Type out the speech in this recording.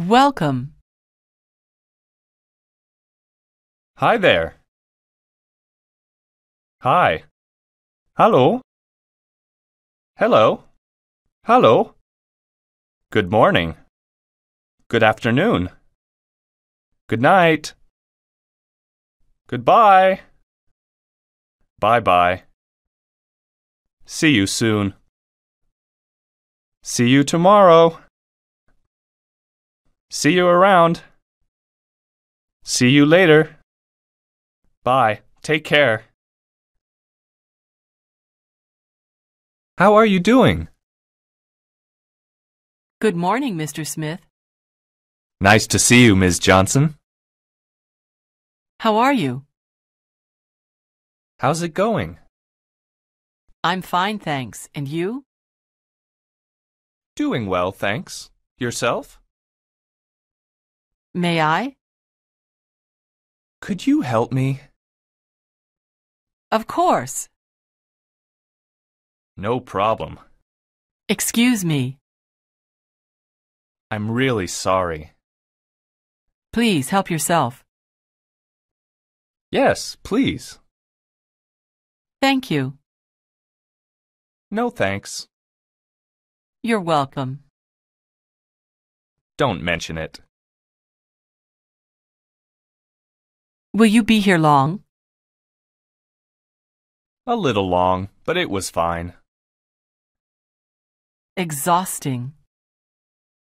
Welcome. Hi there. Hi. Hallo. Hello. Hallo. Good morning. Good afternoon. Good night. Goodbye. Bye bye. See you soon. See you tomorrow. See you around. See you later. Bye. Take care. How are you doing? Good morning, Mr. Smith. Nice to see you, Ms. Johnson. How are you? How's it going? I'm fine, thanks. And you? Doing well, thanks. Yourself? May I? Could you help me? Of course. No problem. Excuse me. I'm really sorry. Please help yourself. Yes, please. Thank you. No thanks. You're welcome. Don't mention it. Will you be here long? A little long, but it was fine. Exhausting.